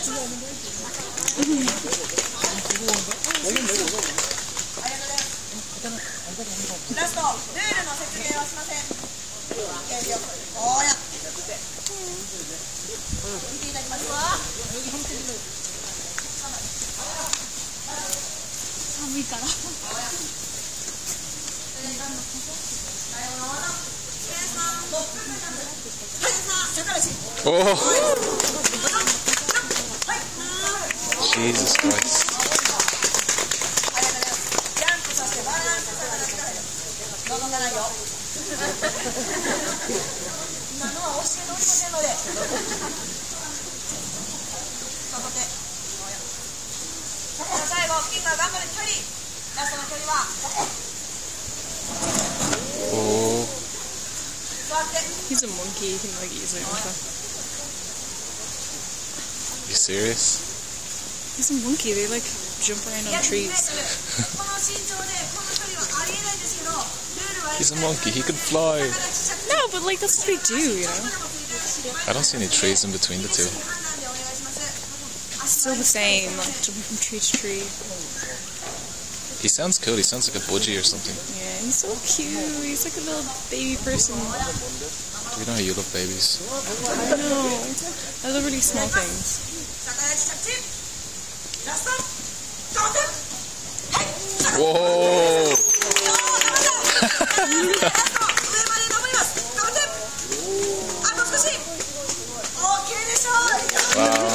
ラストルー。ルの説明はしませんこうやって見ていただきます寒いからおお Jesus Christ. He's a monkey, he can like easily oh. himself. You serious? He's a monkey. They like jump around on trees. He's a monkey. He could fly. No, but like that's what they do, you know. I don't see any trees in between the two. Still the same, like jumping from tree to tree. He sounds cool. He sounds like a budgie or something. Yeah, he's so cute. He's like a little baby person. Do you know how you love babies? I know. I love really small things. おお。あと少し。OK でしょう。